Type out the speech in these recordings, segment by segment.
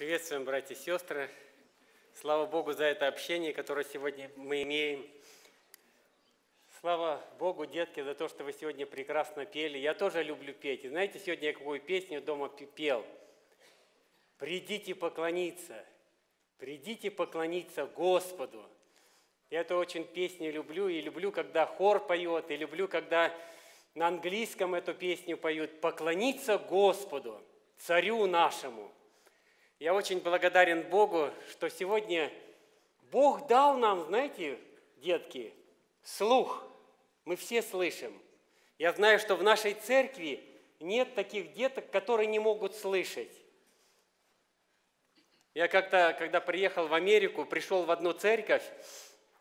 Приветствуем, братья и сестры. Слава Богу за это общение, которое сегодня мы имеем. Слава Богу, детки, за то, что вы сегодня прекрасно пели. Я тоже люблю петь. И знаете, сегодня я какую песню дома пел? «Придите поклониться, придите поклониться Господу». Я эту очень песню люблю, и люблю, когда хор поет, и люблю, когда на английском эту песню поют «Поклониться Господу, Царю нашему». Я очень благодарен Богу, что сегодня Бог дал нам, знаете, детки, слух. Мы все слышим. Я знаю, что в нашей церкви нет таких деток, которые не могут слышать. Я как-то, когда приехал в Америку, пришел в одну церковь,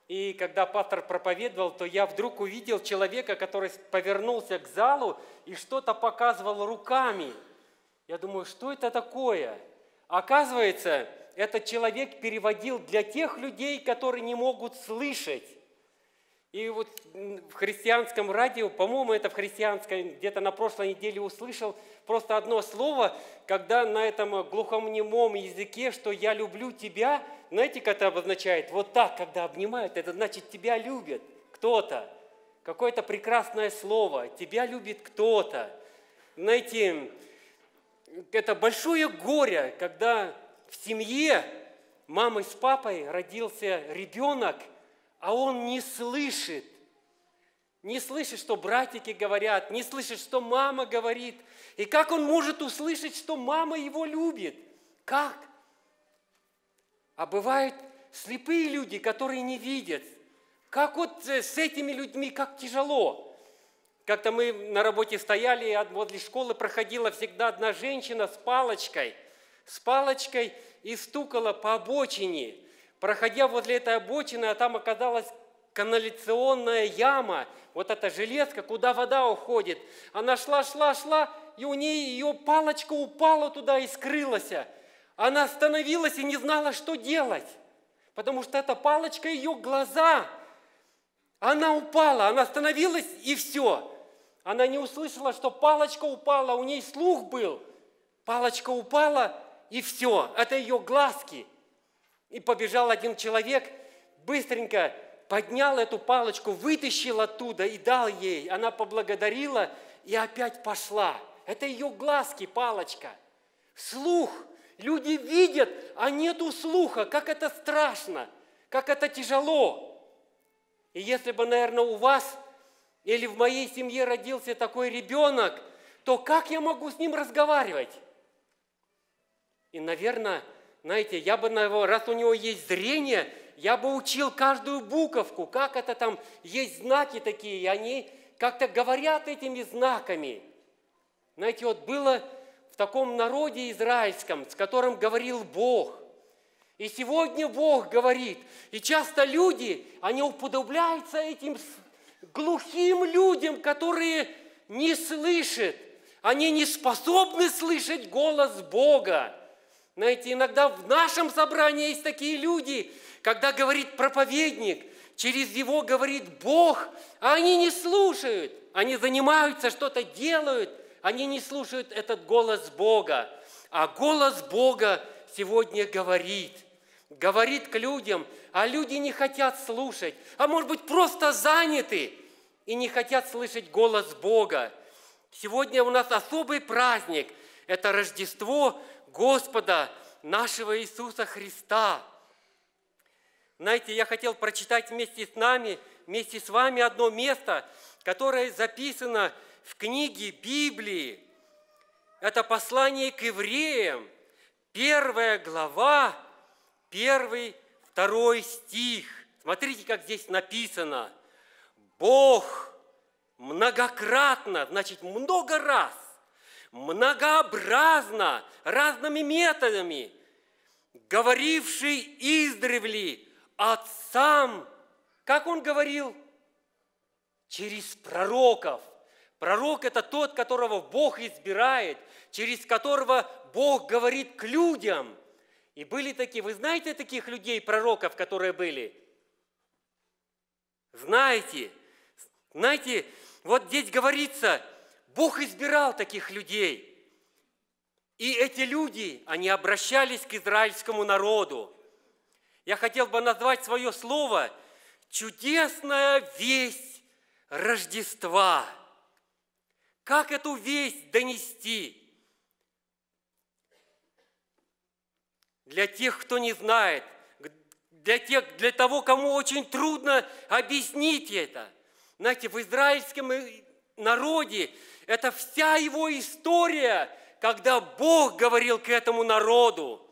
и когда пастор проповедовал, то я вдруг увидел человека, который повернулся к залу и что-то показывал руками. Я думаю, что это такое? Оказывается, этот человек переводил для тех людей, которые не могут слышать. И вот в христианском радио, по-моему, это в христианском, где-то на прошлой неделе услышал просто одно слово, когда на этом глухонемом языке, что «я люблю тебя», знаете, как это обозначает? Вот так, когда обнимают, это значит «тебя любит кто-то». Какое-то прекрасное слово, тебя любит кто-то. Знаете, это большое горе, когда в семье мамы с папой родился ребенок, а он не слышит, не слышит, что братики говорят, не слышит, что мама говорит. И как он может услышать, что мама его любит? Как? А бывают слепые люди, которые не видят. Как вот с этими людьми, как тяжело. Как-то мы на работе стояли, и возле школы проходила всегда одна женщина с палочкой, с палочкой и стукала по обочине. Проходя возле этой обочины, а там оказалась канализационная яма, вот эта железка, куда вода уходит. Она шла, шла, шла, и у нее ее палочка упала туда и скрылась. Она остановилась и не знала, что делать, потому что эта палочка ее глаза. Она упала, она остановилась и все. Она не услышала, что палочка упала, у ней слух был. Палочка упала, и все, это ее глазки. И побежал один человек, быстренько поднял эту палочку, вытащил оттуда и дал ей. Она поблагодарила и опять пошла. Это ее глазки, палочка. Слух. Люди видят, а нету слуха. Как это страшно, как это тяжело. И если бы, наверное, у вас или в моей семье родился такой ребенок, то как я могу с ним разговаривать? И, наверное, знаете, я бы на его, раз у него есть зрение, я бы учил каждую буковку, как это там, есть знаки такие, и они как-то говорят этими знаками. Знаете, вот было в таком народе израильском, с которым говорил Бог. И сегодня Бог говорит, и часто люди, они уподобляются этим глухим людям, которые не слышат, они не способны слышать голос Бога. Знаете, иногда в нашем собрании есть такие люди, когда говорит проповедник, через его говорит Бог, а они не слушают, они занимаются, что-то делают, они не слушают этот голос Бога. А голос Бога сегодня говорит, говорит к людям – а люди не хотят слушать, а может быть просто заняты и не хотят слышать голос Бога. Сегодня у нас особый праздник – это Рождество Господа нашего Иисуса Христа. Знаете, я хотел прочитать вместе с нами, вместе с вами одно место, которое записано в книге Библии. Это послание к евреям, первая глава, первый второй стих. Смотрите, как здесь написано. Бог многократно, значит, много раз, многообразно, разными методами, говоривший издревле отцам, как он говорил? Через пророков. Пророк – это тот, которого Бог избирает, через которого Бог говорит к людям – и были такие, вы знаете таких людей, пророков, которые были? Знаете, знаете, вот здесь говорится, Бог избирал таких людей. И эти люди, они обращались к израильскому народу. Я хотел бы назвать свое слово «чудесная весть Рождества». Как эту весть донести? Для тех, кто не знает, для, тех, для того, кому очень трудно объяснить это. Знаете, в израильском народе это вся его история, когда Бог говорил к этому народу.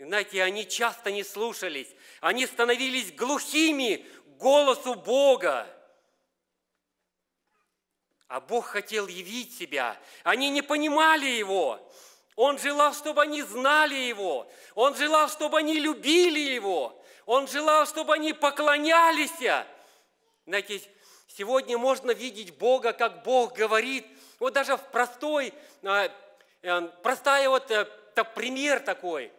Знаете, они часто не слушались, они становились глухими голосу Бога. А Бог хотел явить себя. Они не понимали Его. Он желал, чтобы они знали Его. Он желал, чтобы они любили Его. Он желал, чтобы они поклонялись. Знаете, сегодня можно видеть Бога, как Бог говорит. Вот даже в простой, а, э, простая вот э, так, пример такой,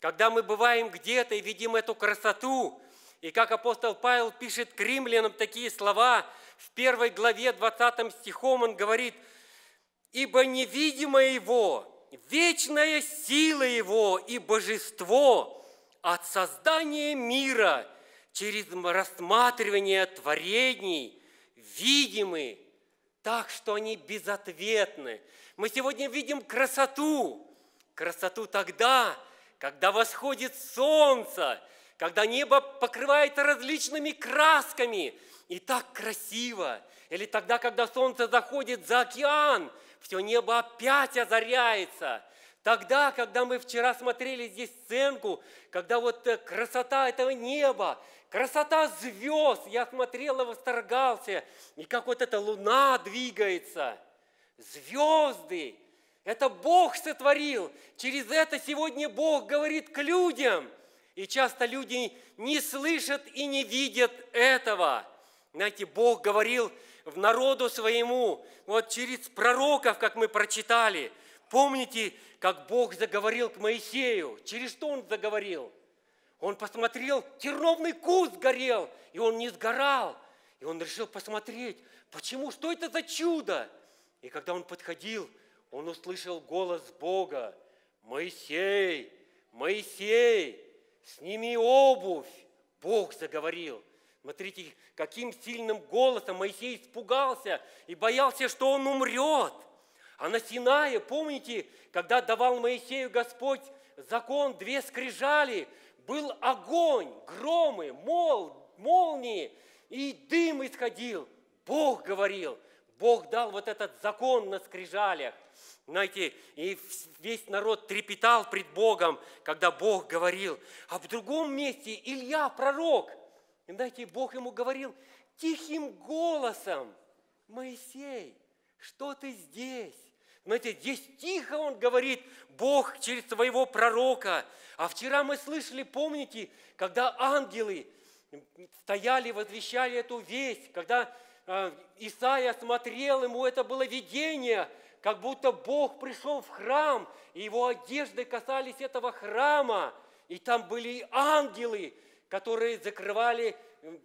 когда мы бываем где-то и видим эту красоту, и как апостол Павел пишет к римлянам такие слова – в первой главе 20 стихом он говорит, «Ибо невидимое Его, вечная сила Его и божество от создания мира через рассматривание творений видимы, так что они безответны». Мы сегодня видим красоту, красоту тогда, когда восходит солнце, когда небо покрывается различными красками – и так красиво. Или тогда, когда солнце заходит за океан, все небо опять озаряется. Тогда, когда мы вчера смотрели здесь сценку, когда вот э, красота этого неба, красота звезд, я смотрел и восторгался, и как вот эта луна двигается, звезды, это Бог сотворил. Через это сегодня Бог говорит к людям. И часто люди не слышат и не видят этого. Знаете, Бог говорил в народу своему, вот через пророков, как мы прочитали. Помните, как Бог заговорил к Моисею? Через что Он заговорил? Он посмотрел, терновный куст горел, и он не сгорал. И он решил посмотреть, почему, что это за чудо? И когда он подходил, он услышал голос Бога. Моисей, Моисей, сними обувь. Бог заговорил – Смотрите, каким сильным голосом Моисей испугался и боялся, что он умрет. А на Синае, помните, когда давал Моисею Господь закон, две скрижали, был огонь, громы, мол, молнии, и дым исходил. Бог говорил, Бог дал вот этот закон на скрижалях. Знаете, и весь народ трепетал пред Богом, когда Бог говорил. А в другом месте Илья, пророк – знаете, Бог ему говорил тихим голосом, Моисей, что ты здесь? Знаете, здесь тихо он говорит, Бог через своего пророка. А вчера мы слышали, помните, когда ангелы стояли, возвещали эту весть, когда э, Исаия смотрел, ему это было видение, как будто Бог пришел в храм, и его одежды касались этого храма, и там были ангелы, которые закрывали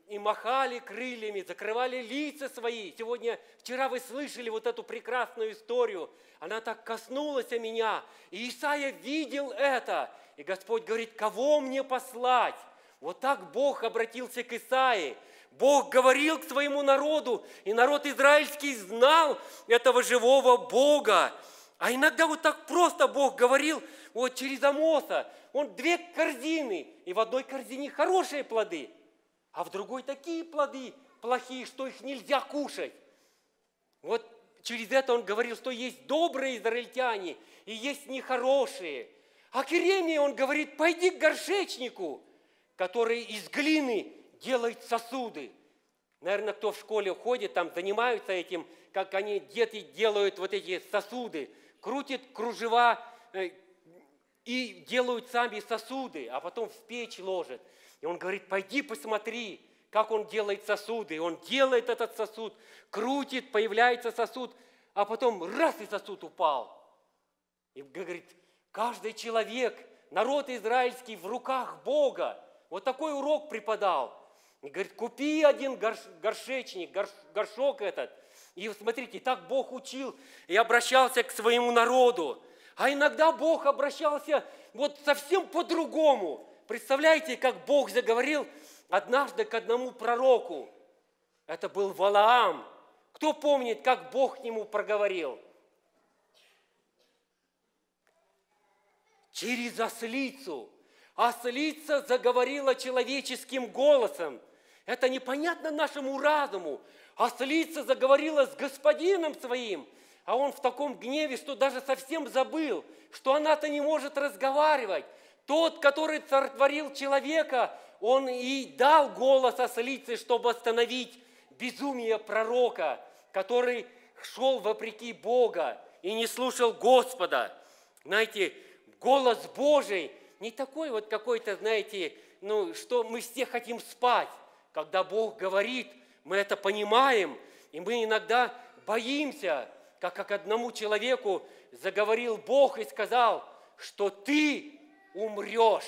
и махали крыльями, закрывали лица свои. Сегодня, вчера вы слышали вот эту прекрасную историю. Она так коснулась меня. И Исаия видел это. И Господь говорит, кого мне послать? Вот так Бог обратился к Исаии. Бог говорил к своему народу, и народ израильский знал этого живого Бога. А иногда вот так просто Бог говорил вот через Амоса, он две корзины, и в одной корзине хорошие плоды, а в другой такие плоды плохие, что их нельзя кушать. Вот через это он говорил, что есть добрые израильтяне и есть нехорошие. А к Иеремии он говорит, пойди к горшечнику, который из глины делает сосуды. Наверное, кто в школе ходит, там занимаются этим, как они, дети делают вот эти сосуды, крутят кружева, э, и делают сами сосуды, а потом в печь ложат. И он говорит, пойди посмотри, как он делает сосуды. И он делает этот сосуд, крутит, появляется сосуд, а потом раз и сосуд упал. И говорит, каждый человек, народ израильский в руках Бога. Вот такой урок преподал. И говорит, купи один горш, горшечник, горш, горшок этот. И смотрите, так Бог учил и обращался к своему народу. А иногда Бог обращался вот совсем по-другому. Представляете, как Бог заговорил однажды к одному пророку. Это был Валаам. Кто помнит, как Бог к нему проговорил? Через ослицу. Ослица заговорила человеческим голосом. Это непонятно нашему разуму. Ослица заговорила с господином своим, а он в таком гневе, что даже совсем забыл, что она-то не может разговаривать. Тот, который сотворил человека, он и дал голос ослице, чтобы остановить безумие пророка, который шел вопреки Бога и не слушал Господа. Знаете, голос Божий не такой вот какой-то, знаете, ну, что мы все хотим спать. Когда Бог говорит, мы это понимаем, и мы иногда боимся, как, как одному человеку заговорил Бог и сказал, что ты умрешь.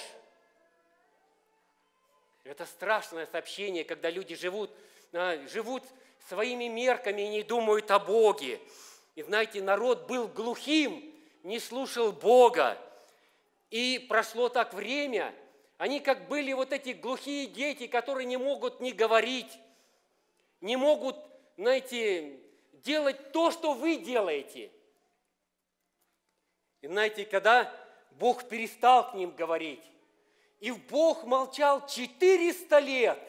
Это страшное сообщение, когда люди живут, а, живут своими мерками и не думают о Боге. И знаете, народ был глухим, не слушал Бога. И прошло так время, они как были вот эти глухие дети, которые не могут не говорить, не могут, знаете, делать то, что вы делаете. И знаете, когда Бог перестал к ним говорить, и Бог молчал 400 лет,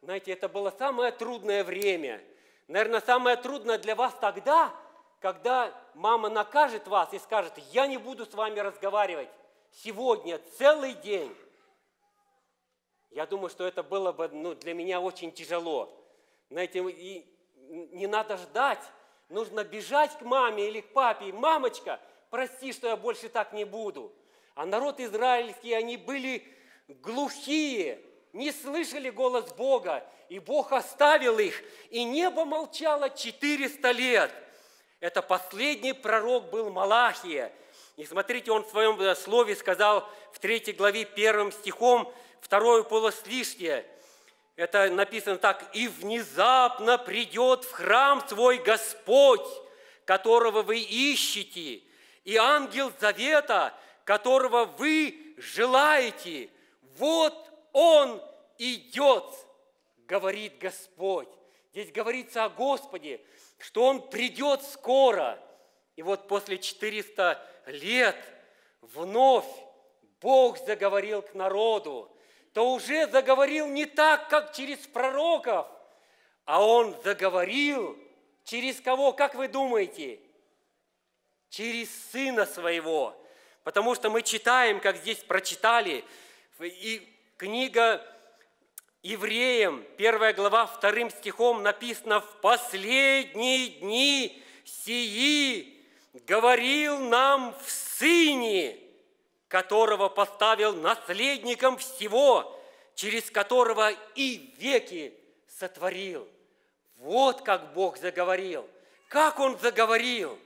знаете, это было самое трудное время. Наверное, самое трудное для вас тогда, когда мама накажет вас и скажет, я не буду с вами разговаривать сегодня целый день. Я думаю, что это было бы ну, для меня очень тяжело. Знаете, и не надо ждать, нужно бежать к маме или к папе. Мамочка, прости, что я больше так не буду. А народ израильский, они были глухие, не слышали голос Бога, и Бог оставил их, и небо молчало 400 лет. Это последний пророк был Малахия. И смотрите, он в своем э, слове сказал в третьей главе первым стихом, второе полослишнее – это написано так, «И внезапно придет в храм свой Господь, которого вы ищете, и ангел завета, которого вы желаете. Вот он идет, говорит Господь». Здесь говорится о Господе, что Он придет скоро. И вот после 400 лет вновь Бог заговорил к народу – то уже заговорил не так, как через пророков, а он заговорил через кого, как вы думаете? Через Сына Своего. Потому что мы читаем, как здесь прочитали, и книга Евреям, первая глава, вторым стихом написано «В последние дни сии говорил нам в Сыне, которого поставил наследником всего, через которого и веки сотворил. Вот как Бог заговорил. Как Он заговорил?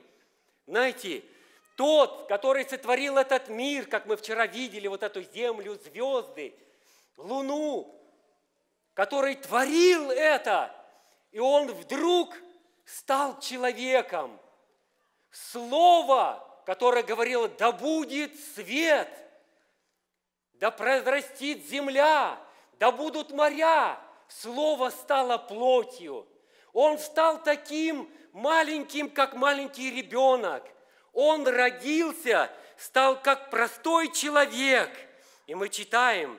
Знаете, тот, который сотворил этот мир, как мы вчера видели, вот эту землю, звезды, луну, который творил это, и он вдруг стал человеком. Слово, которая говорила, да будет свет, да произрастит земля, да будут моря. Слово стало плотью. Он стал таким маленьким, как маленький ребенок. Он родился, стал как простой человек. И мы читаем,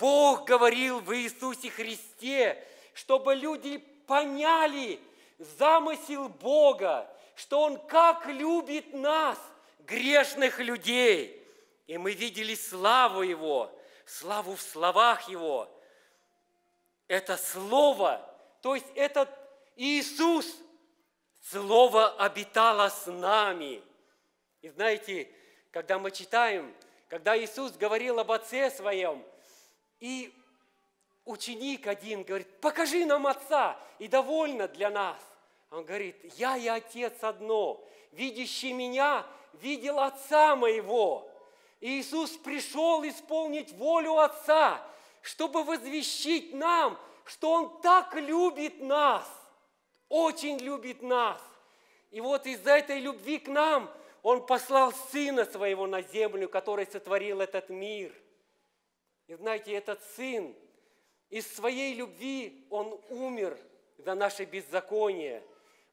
Бог говорил в Иисусе Христе, чтобы люди поняли замысел Бога, что Он как любит нас, грешных людей. И мы видели славу Его, славу в словах Его. Это Слово, то есть этот Иисус, Слово обитало с нами. И знаете, когда мы читаем, когда Иисус говорил об Отце Своем, и ученик один говорит, покажи нам Отца, и довольно для нас. Он говорит, я и Отец одно, видящий меня, видел Отца моего. И Иисус пришел исполнить волю Отца, чтобы возвещить нам, что Он так любит нас, очень любит нас. И вот из-за этой любви к нам Он послал Сына Своего на землю, который сотворил этот мир. И знаете, этот Сын из своей любви, Он умер за наше беззаконие.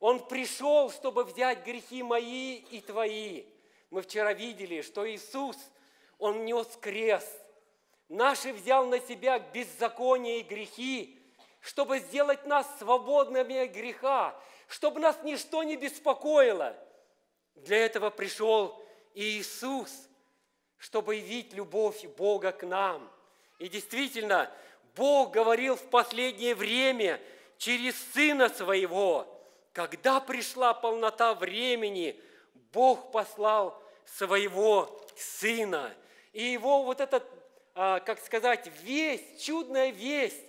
Он пришел, чтобы взять грехи мои и твои. Мы вчера видели, что Иисус, Он нес крест. Наши взял на себя беззаконие и грехи, чтобы сделать нас свободными от греха, чтобы нас ничто не беспокоило. Для этого пришел Иисус, чтобы явить любовь Бога к нам. И действительно, Бог говорил в последнее время через Сына Своего. Когда пришла полнота времени, Бог послал Своего Сына. И Его вот этот, а, как сказать, весть, чудная весть,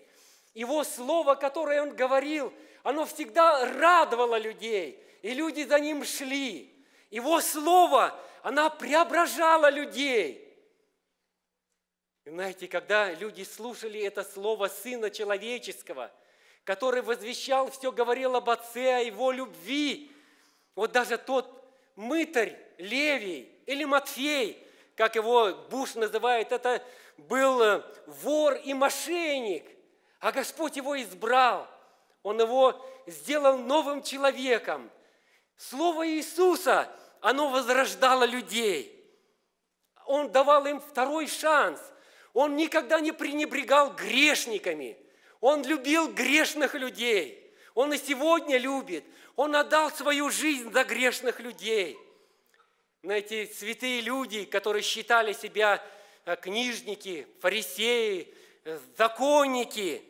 Его Слово, которое Он говорил, оно всегда радовало людей, и люди за Ним шли. Его Слово, оно преображало людей – и знаете, когда люди слушали это слово Сына Человеческого, который возвещал, все говорил об Отце, о Его любви, вот даже тот мытарь Левий или Матфей, как его Буш называет, это был э, вор и мошенник, а Господь его избрал, Он его сделал новым человеком. Слово Иисуса, оно возрождало людей. Он давал им второй шанс. Он никогда не пренебрегал грешниками. Он любил грешных людей. Он и сегодня любит. Он отдал свою жизнь за грешных людей. Знаете, святые люди, которые считали себя э, книжники, фарисеи, э, законники,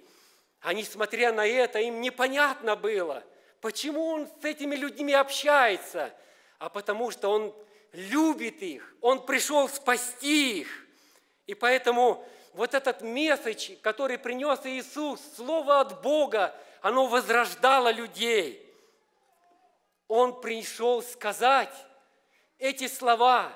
они, смотря на это, им непонятно было, почему он с этими людьми общается, а потому что он любит их, он пришел спасти их. И поэтому вот этот месседж, который принес Иисус, Слово от Бога, оно возрождало людей. Он пришел сказать эти слова,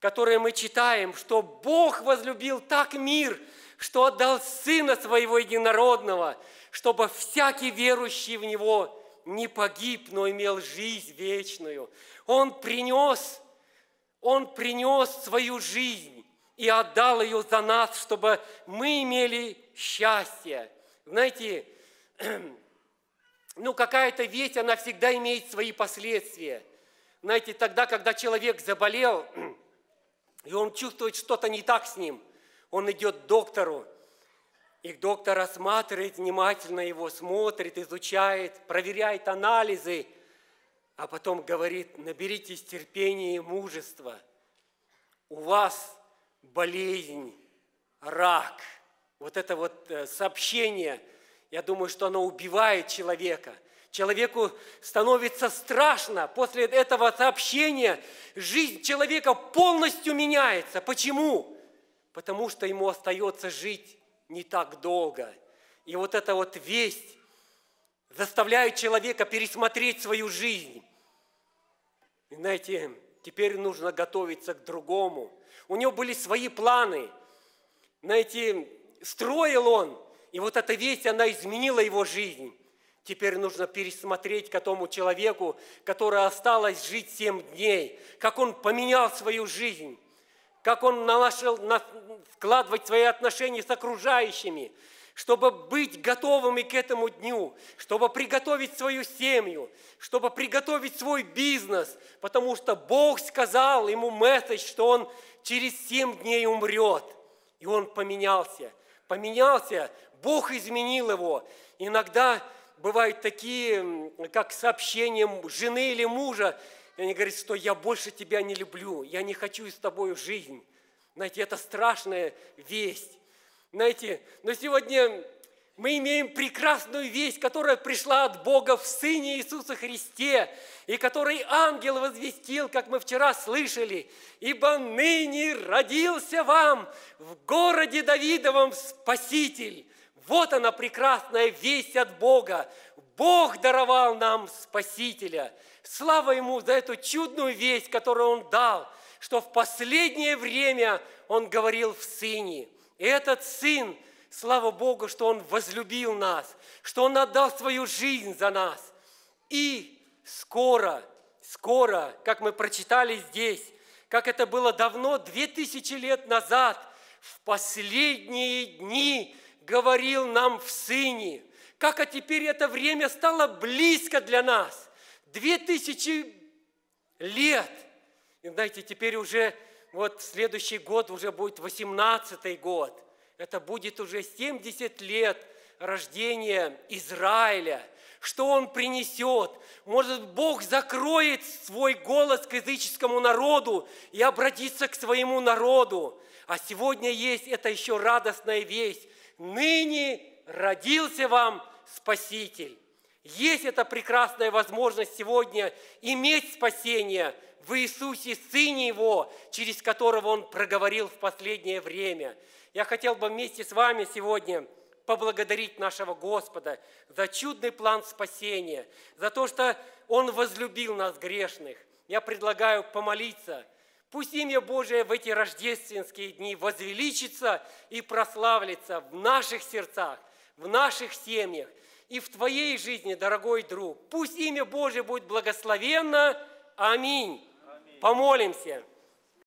которые мы читаем, что Бог возлюбил так мир, что отдал Сына Своего Единородного, чтобы всякий верующий в Него не погиб, но имел жизнь вечную. Он принес, Он принес свою жизнь и отдал ее за нас, чтобы мы имели счастье. Знаете, ну какая-то вещь, она всегда имеет свои последствия. Знаете, тогда, когда человек заболел, и он чувствует что-то не так с ним, он идет к доктору, и доктор рассматривает внимательно его, смотрит, изучает, проверяет анализы, а потом говорит, наберитесь терпения и мужества. У вас болезнь, рак. Вот это вот э, сообщение, я думаю, что оно убивает человека. Человеку становится страшно. После этого сообщения жизнь человека полностью меняется. Почему? Потому что ему остается жить не так долго. И вот эта вот весть заставляет человека пересмотреть свою жизнь. И знаете, теперь нужно готовиться к другому – у него были свои планы. Знаете, строил он, и вот эта весть, она изменила его жизнь. Теперь нужно пересмотреть к тому человеку, который осталось жить семь дней, как он поменял свою жизнь, как он начал складывать свои отношения с окружающими, чтобы быть готовыми к этому дню, чтобы приготовить свою семью, чтобы приготовить свой бизнес, потому что Бог сказал ему месседж, что он через семь дней умрет. И он поменялся. Поменялся, Бог изменил его. Иногда бывают такие, как сообщения жены или мужа, и они говорят, что я больше тебя не люблю, я не хочу с тобой жизнь. Знаете, это страшная весть. Знаете, но сегодня мы имеем прекрасную весть, которая пришла от Бога в Сыне Иисуса Христе, и который ангел возвестил, как мы вчера слышали, «Ибо ныне родился вам в городе Давидовом Спаситель». Вот она прекрасная весть от Бога. Бог даровал нам Спасителя. Слава Ему за эту чудную весть, которую Он дал, что в последнее время Он говорил в Сыне. И этот Сын – Слава Богу, что Он возлюбил нас, что Он отдал свою жизнь за нас. И скоро, скоро, как мы прочитали здесь, как это было давно, две тысячи лет назад, в последние дни говорил нам в Сыне, как а теперь это время стало близко для нас. Две тысячи лет. И знаете, теперь уже вот следующий год уже будет 18 год. Это будет уже 70 лет рождения Израиля. Что он принесет? Может, Бог закроет свой голос к языческому народу и обратится к своему народу. А сегодня есть это еще радостная весть. Ныне родился вам Спаситель. Есть эта прекрасная возможность сегодня иметь спасение в Иисусе, Сыне Его, через которого Он проговорил в последнее время. Я хотел бы вместе с вами сегодня поблагодарить нашего Господа за чудный план спасения, за то, что Он возлюбил нас грешных. Я предлагаю помолиться. Пусть имя Божие в эти рождественские дни возвеличится и прославится в наших сердцах, в наших семьях – и в твоей жизни, дорогой друг. Пусть имя Божье будет благословенно. Аминь. Аминь. Помолимся.